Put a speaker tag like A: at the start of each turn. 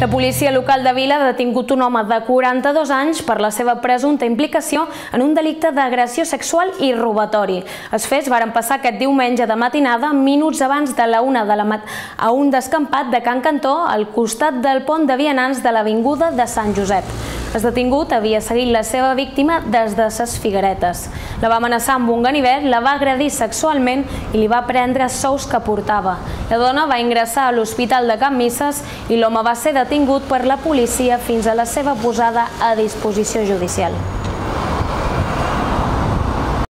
A: La policia local de Vila ha detingut un home de 42 anys per la seva presumpta implicació en un delicte d'agressió sexual i robatori. Els fets varen passar aquest diumenge de matinada, minuts abans de la una de la mat a un descampat de Can Cantó, al costat del pont de vianants de l'Avinguda de Sant Josep. El detingut havia seguit la seva víctima des de ses Figueretes. La va amenaçar amb un ganivet, la va agredir sexualment i li va prendre sous que portava. La dona va ingressar a l'Hospital de Can Misses i l'home va ser detingut per la policia fins a la seva posada a disposició judicial.